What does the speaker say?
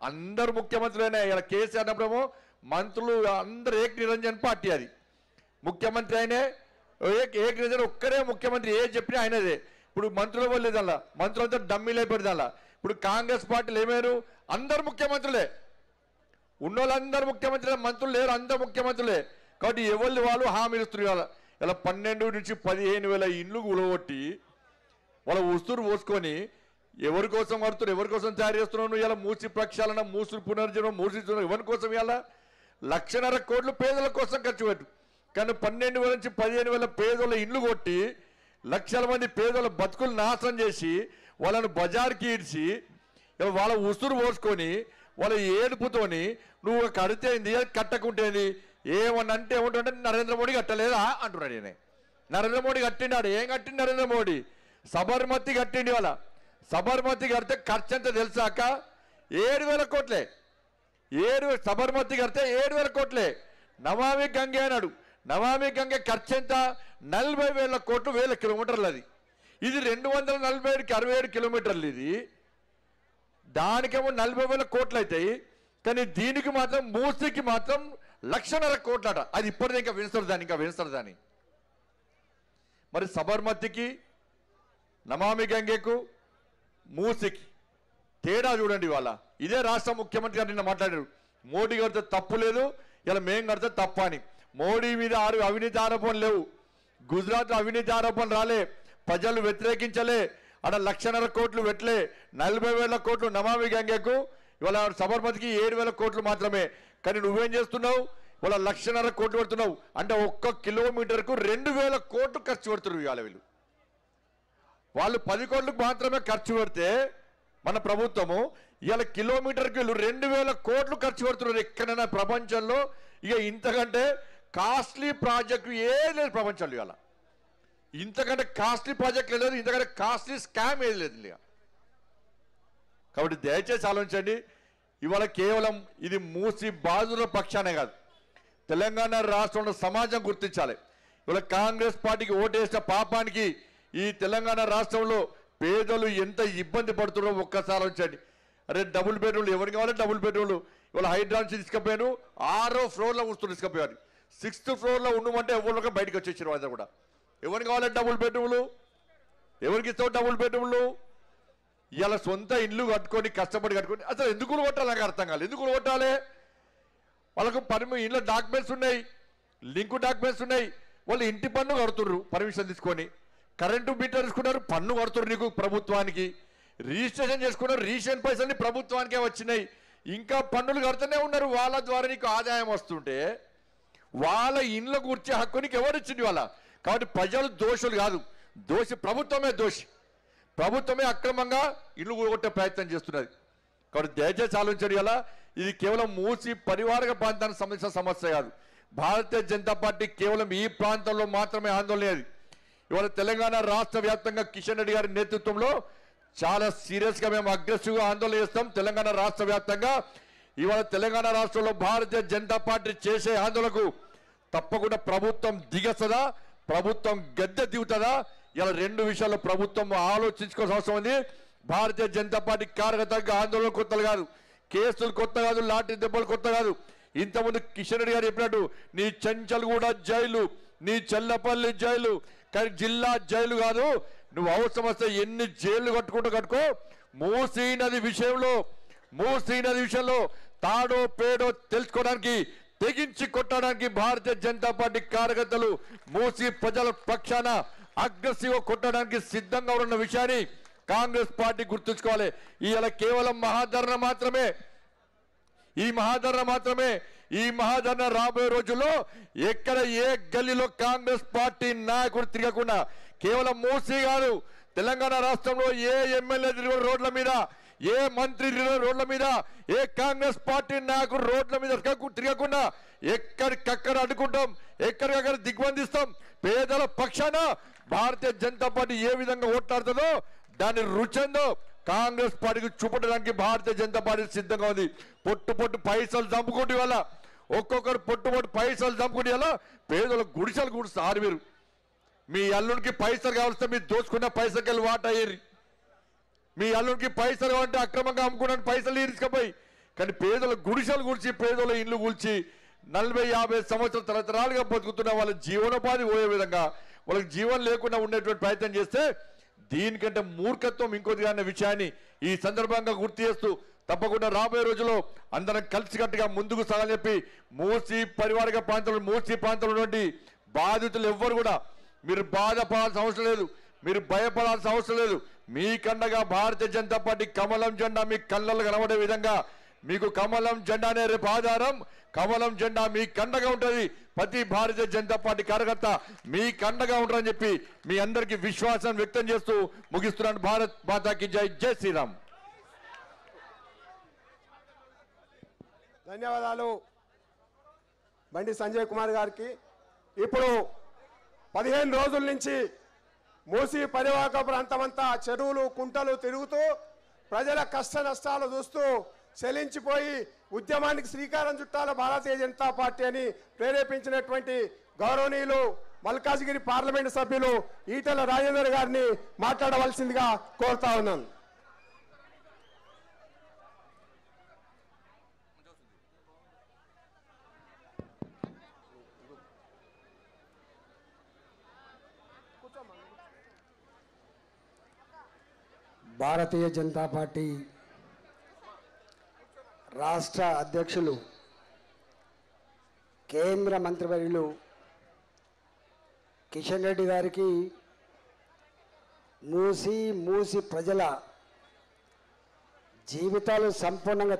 అందరు ముఖ్యమంత్రులైనా ఇలా కేసీఆర్ అన్నప్పుడేమో మంత్రులు అందరు ఏక నిరంజన్ పార్టీ అది. ముఖ్యమంత్రి ఆయనే ఏక ఏక నిరంజన్ ఒక్కరే ముఖ్యమంత్రి ఏ చెప్పినా ఆయనదే. ఇప్పుడు మంత్రులు వాళ్ళు మంత్రులు మంత్రులంతా డమ్మీలు అయిపోయింది ఇప్పుడు కాంగ్రెస్ పార్టీలు ఏమయ్యారు? అందరు ముఖ్యమంత్రులే. ఉన్నోళ్ళందరూ ముఖ్యమంత్రులే మంత్రులు లేరు అందరు ముఖ్యమంత్రులే. కాబట్టి ఎవరి వాళ్ళు హామీలు ఇస్తున్నారు ఇలా పన్నెండు నుంచి పదిహేను వేల ఇండ్లు కూడగొట్టి వాళ్ళ వస్తువులు పోసుకొని ఎవరి కోసం కడుతున్నారు ఎవరి కోసం తయారు చేస్తున్నావు? ఇలా మూసి ప్రక్షాళన మూసులు పునర్జీవనం మూసిస్తున్నావు ఎవరి కోసం ఇలా లక్షన్నర కోట్లు పేదల కోసం ఖర్చు పెట్టు. కానీ పన్నెండు వేల నుంచి పదిహేను వేల పేదల ఇండ్లు కొట్టి లక్షల మంది పేదల బతుకులు నాశనం చేసి వాళ్ళను బజార్కి ఈడ్చి వాళ్ళ ఉసురు పోసుకొని వాళ్ళ ఏడుపుతోని నువ్వు కడితేంది అది కట్టకుంటేంది ఏమన్నా అంటే ఏమంటుంటే నరేంద్ర మోడీ కట్టలేదా? అంటున్నాడు నేనే నరేంద్ర మోడీ కట్టిండాడు. ఏం కట్టిండు నరేంద్ర మోడీ? సబర్మతి కట్టిండి వాళ్ళ సబర్మతి కడితే ఖర్చు ఎంత తెలుసాక ఏడు వేల కోట్లే. ఏడు సబర్మతి కడితే ఏడు వేల కోట్లే. నమామి గంగే అన్నాడు. నమామి గంగే ఖర్చు ఎంత నలభై వేల కోట్లు వేల కిలోమీటర్లు అది. ఇది రెండు వందల నలభై ఏడుకి అరవై ఏడు కిలోమీటర్లు ఇది. దానికేమో నలభై వేల కోట్లు అవుతాయి కానీ దీనికి మాత్రం మూసికి మాత్రం లక్షన్నర కోట్లట. అది ఇప్పటిది ఇంకా వినసరు దాన్ని ఇంకా వినసరు దాన్ని మరి సబర్మతికి నమామి గంగేకు మూసికి తేడా చూడండి ఇవాళ. ఇదే రాష్ట్ర ముఖ్యమంత్రి గారు నిన్న మాట్లాడారు. మోడీ కడితే తప్పు లేదు ఇలా మేం కడితే తప్ప అని. మోడీ మీద ఆరు అవినీతి ఆరోపణలు లేవు. గుజరాత్ అవినీతి ఆరోపణలు రాలే ప్రజలు వ్యతిరేకించలే అక్కడ లక్షన్నర కోట్లు పెట్టలే నలభై వేల కోట్లు నమామి గంగకు ఇవాళ సబర్మతికి ఏడు వేల కోట్లు మాత్రమే. కానీ నువ్వేం చేస్తున్నావు? ఇవాళ లక్షన్నర కోట్లు పెడుతున్నావు. అంటే ఒక్క కిలోమీటర్కు రెండు వేల కోట్లు ఖర్చు పెడుతున్నారు ఇవాళ వీళ్ళు. వాళ్ళు పది కోట్లకు మాత్రమే ఖర్చు పెడితే మన ప్రభుత్వము ఇవాళ కిలోమీటర్కి వీళ్ళు రెండు వేల కోట్లు ఖర్చు పెడుతున్నారు ఎక్కడైనా ప్రపంచంలో. ఇక ఇంతకంటే కాస్ట్లీ ప్రాజెక్టు ఏ లేదు ప్రపంచంలో ఇవాళ. ఇంతకంటే కాస్ట్లీ ప్రాజెక్ట్ లేదు ఇంతకంటే కాస్ట్లీ స్కామ్ ఏది లేదు ఇక కాబట్టి దయచేసి ఆలోచించండి ఇవాళ కేవలం ఇది మూసి బాధుల పక్షానే కాదు. తెలంగాణ రాష్ట్రంలో సమాజం గుర్తించాలి. ఇవాళ కాంగ్రెస్ పార్టీకి ఓటేసిన పాపానికి ఈ తెలంగాణ రాష్ట్రంలో పేదలు ఎంత ఇబ్బంది పడుతున్నారో ఒక్కసారి వచ్చండి అరే డబుల్ బెడ్రూమ్లు ఎవరికి కావాలి డబుల్ బెడ్రూమ్లు? ఇవాళ హైడ్రాన్స్ తీసుకుపోయాను ఆరో ఫ్లోర్లో కూర్చొని తీసుకుపోయారు. సిక్స్త్ ఫ్లోర్లో ఉండమంటే ఎవరికి బయటకు వచ్చేసారు వాళ్ళంతా కూడా. ఎవరికి కావాలి డబుల్ బెడ్రూమ్లు? ఎవరికి ఇస్తావు డబుల్ బెడ్రూమ్లు? ఇలా సొంత ఇల్లు కట్టుకొని కష్టపడి కట్టుకొని అసలు ఎందుకు కొట్టాలి? నాకు అర్థం కాలేదు. ఎందుకు కొట్టాలి? వాళ్ళకు పర్మి ఇంట్లో డాక్యుమెంట్స్ ఉన్నాయి లింకు డాక్యుమెంట్స్ ఉన్నాయి. వాళ్ళు ఇంటి పన్ను కడుతుర్రు పర్మిషన్ తీసుకొని. కరెంటు మీటర్ తీసుకున్నారు పన్ను కడుతుర్రు నీకు ప్రభుత్వానికి. రిజిస్ట్రేషన్ చేసుకున్నారు రిజిస్ట్రేషన్ పైసలు ప్రభుత్వానికే వచ్చినాయి. ఇంకా పన్నులు కడుతూనే ఉన్నారు వాళ్ళ ద్వారా నీకు ఆదాయం వస్తుంటే వాళ్ళ ఇండ్ల కూర్చే హక్కు నీకు ఎవరిచ్చింది వాళ్ళ కాబట్టి ప్రజలు దోషులు కాదు. దోషి ప్రభుత్వమే దోషి. ప్రభుత్వమే అక్రమంగా ఇల్లు కూడగొట్టే ప్రయత్నం చేస్తున్నది. కాబట్టి దయచేసి ఆలోచించడం వల్ల ఇది కేవలం మూసి పరివారక ప్రాంతానికి సంబంధించిన సమస్య కాదు. భారతీయ జనతా పార్టీ కేవలం ఈ ప్రాంతంలో మాత్రమే ఆందోళన లేదు ఇవాళ తెలంగాణ రాష్ట్ర వ్యాప్తంగా కిషన్ రెడ్డి గారి నేతృత్వంలో చాలా సీరియస్గా మేము అగ్రెసివ్గా ఆందోళన చేస్తాం. తెలంగాణ రాష్ట్ర వ్యాప్తంగా ఇవాళ తెలంగాణ రాష్ట్రంలో భారతీయ జనతా పార్టీ చేసే ఆందోళనకు తప్పకుండా ప్రభుత్వం దిగస్తుందా? ప్రభుత్వం గద్దె దిగుతుందా? ఇలా రెండు విషయాల్లో ప్రభుత్వం ఆలోచించుకోవాల్సిన అవసరం ఉంది. భారతీయ జనతా పార్టీ కార్యకర్తగా ఆందోళన కొత్తలు కాదు. కేసులు కొత్త కాదు లాఠీ దెబ్బలు కొత్త కాదు. ఇంతకుముందు కిషన్ రెడ్డి గారు చెప్పినట్టు నీ చెంచల్గూడ జైలు నీ చెల్లపల్లి జైలు కానీ జిల్లా జైలు కాదు. నువ్వు అవసరం వస్తే ఎన్ని జైలు కట్టుకుంటూ కట్టుకో. మూసీ నది విషయంలో మూసీ నది విషయంలో తాడో పేడో తెలుసుకోవడానికి తెగించి కొట్టడానికి భారతీయ జనతా పార్టీ కార్యకర్తలు మూసి ప్రజల పక్షాన అగ్రెసివ్ కొట్టడానికి సిద్ధంగా ఉన్న విషయాన్ని కాంగ్రెస్ పార్టీ గుర్తుంచుకోవాలి ఇలా కేవలం మహాధరణ మాత్రమే. ఈ మహాధరణ మాత్రమే. ఈ మహాజన రాబోయే రోజుల్లో ఎక్కడ ఏ గల్లీలో కాంగ్రెస్ పార్టీ నాయకుడు తిరగకుండా కేవలం మూసీ గారు తెలంగాణ రాష్ట్రంలో ఏ ఎమ్మెల్యే తిరిగిన రోడ్ల మీద ఏ మంత్రి రోడ్ల మీద ఏ కాంగ్రెస్ పార్టీ నాయకుడు రోడ్ల మీద తిరగకుండా ఎక్కడికక్కడ అడ్డుకుంటాం ఎక్కడికక్కడ దిగ్బంధిస్తాం. పేదల పక్షాన భారతీయ జనతా పార్టీ ఏ విధంగా ఓట్లాడుతుందో దాని రుచందో కాంగ్రెస్ పార్టీకి చూపడానికి భారతీయ జనతా పార్టీ సిద్ధంగా ఉంది. పొట్టు పొట్టు పైసలు చంపుకుంటూ వల్ల ఒక్కొక్కరు పొట్టుబొట్టు పైసలు చంపుకుంటే వల్ల పేదల గుడిసెలు గుడిస్తారు మీరు. మీ అల్లుడికి పైసలు కావలిస్తే మీరు దోచుకున్న పైసకెళ్ళి వాట ఏరి. మీ అల్లుడికి పైసలు అంటే అక్రమంగా అమ్ముకున్నాను పైసలు తీసుకుపోయి. కానీ పేదల గుడిసెలు గుడిచి పేదల ఇల్లు గుడిచి నలభై యాభై సంవత్సరాల తరతరాలుగా బతుకుతున్న వాళ్ళ జీవనోపాధి పోయే విధంగా వాళ్ళకి జీవనం లేకుండా ఉండేటువంటి ప్రయత్నం చేస్తే దీనికంటే మూర్ఖత్వం ఇంకొద్దిగా అనే విషయాన్ని ఈ సందర్భంగా గుర్తు చేస్తూ తప్పకుండా రాబోయే రోజుల్లో అందరం కలిసికట్టుగా ముందుకు సాగాలని చెప్పి మూసి పరివారిక ప్రాంతంలో మూసి ప్రాంతంలో ఉన్నటువంటి బాధితులు ఎవ్వరు కూడా మీరు బాధపడాల్సిన అవసరం లేదు. మీరు భయపడాల్సిన అవసరం లేదు. మీ కండగా భారతీయ జనతా పార్టీ కమలం జెండా మీ కళ్ళలు కనబడే విధంగా మీకు కమలం జెండానే రేపు ఆధారం. కమలం జెండా మీ కండగా ఉంటుంది. ప్రతి భారతీయ జనతా పార్టీ కార్యకర్త మీ కండగా ఉంటారని చెప్పి మీ అందరికీ విశ్వాసం వ్యక్తం చేస్తూ ముగిస్తున్నాను. భారత్ మాతాకి జై. జై శ్రీరామ్. ధన్యవాదాలు. బండి సంజయ్ కుమార్ గారికి. ఇప్పుడు పదిహేను రోజుల నుంచి మూసి పరివాహక ప్రాంతమంతా చెరువులు కుంటలు తిరుగుతూ ప్రజల కష్ట నష్టాలు చూస్తూ చెలించిపోయి ఉద్యమానికి శ్రీకారం చుట్టాల భారతీయ జనతా పార్టీ అని ప్రేరేపించినటువంటి గౌరవనీయులు మల్కాజ్గిరి పార్లమెంటు సభ్యులు ఈటల రాజేందర్ గారిని మాట్లాడవలసిందిగా కోరుతా ఉన్నాను. భారతీయ జనతా పార్టీ రాష్ట్ర అధ్యక్షులు కేంద్ర మంత్రివర్యులు కిషన్ రెడ్డి గారికి మూసి మూసి ప్రజల జీవితాలు సంపూర్ణంగా